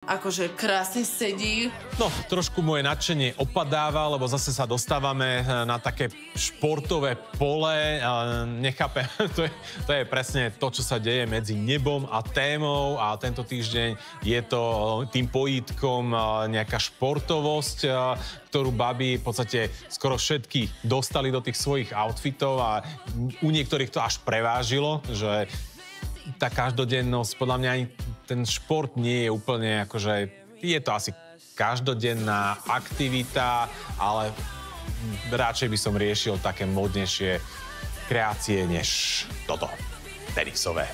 akože krásne sedí. No, trošku moje nadšenie opadáva, lebo zase sa dostávame eh, na také športové pole. Nechápem, to je, to je presne to, čo sa deje medzi nebom a témou a tento týždeň je to tým pojítkom eh, nejaká športovosť, eh, ktorú baby v podstate skoro všetky dostali do tých svojich outfitov a u niektorých to až prevážilo, že tá každodennosť, podľa mňa ani ten šport nie je úplne akože, je to asi každodenná aktivita, ale radšej by som riešil také modnejšie kreácie než toto, tenisové.